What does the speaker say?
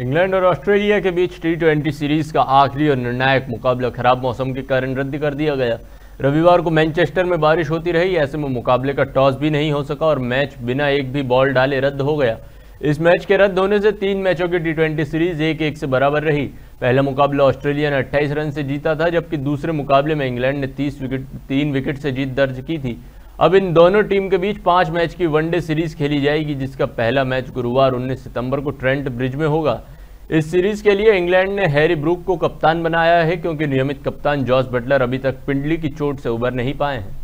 England और Australia के बीच T twenty series का आखिरी और निर्णायक मुकाबला खराब मौसम के कारण रद्द कर दिया गया। रविवार को मैनचेस्टर में बारिश होती रही, ऐसे में मुकाबले का टॉस भी नहीं हो सका और मैच बिना एक भी बॉल डाले रद्द हो गया। इस मैच के रद्द होने से तीन मैचों की टी ट्वेंटी सीरीज़ एक एक से बराबर रही। पहला मुकाबला ऑस्ट्रेलिया ने अट्ठाईस रन से जीता था, जबकि दूसरे मुकाबले में इंग्लैंड ने तीस विकेट, तीन विकेट से जीत दर्ज की थी। अब इन दोनों टीम के बीच पाँच मैच की वनडे सीरीज़ खेली जाएगी, जिसका पहला मैच गुरुवार 19 सितंबर को ट्रेंट ब्रिज में होगा। इस सीरीज़ के लिए इंग्लैंड ने हैरी ब्रूक को कप्तान बनाया है, क्योंकि नियमित कप्तान जॉर्ज बटलर अभी तक पिंडली की चोट से उबर नहीं पाए हैं।